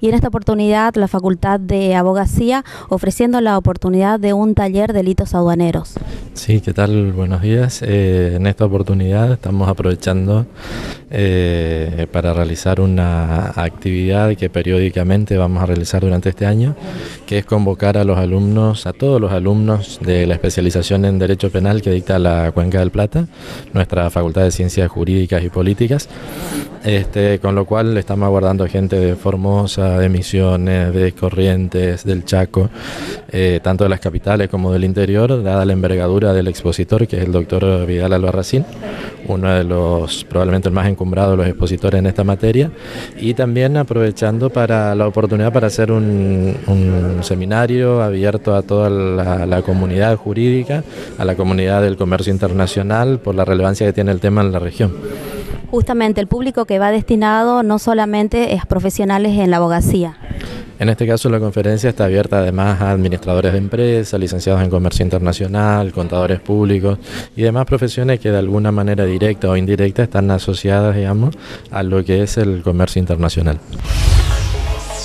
y en esta oportunidad la Facultad de Abogacía ofreciendo la oportunidad de un taller de delitos aduaneros. Sí, ¿qué tal? Buenos días. Eh, en esta oportunidad estamos aprovechando eh, para realizar una actividad que periódicamente vamos a realizar durante este año, que es convocar a los alumnos, a todos los alumnos de la especialización en Derecho Penal que dicta la Cuenca del Plata, nuestra Facultad de Ciencias Jurídicas y Políticas, este, con lo cual estamos aguardando gente de Formosa, de Misiones, de Corrientes, del Chaco, eh, tanto de las capitales como del interior, dada la envergadura del expositor, que es el doctor Vidal Albarracín, uno de los probablemente el más encumbrado de los expositores en esta materia, y también aprovechando para la oportunidad para hacer un, seminario abierto a toda la, la comunidad jurídica, a la comunidad del comercio internacional, por la relevancia que tiene el tema en la región. Justamente el público que va destinado no solamente es profesionales en la abogacía. En este caso la conferencia está abierta además a administradores de empresas, licenciados en comercio internacional, contadores públicos y demás profesiones que de alguna manera directa o indirecta están asociadas, digamos, a lo que es el comercio internacional.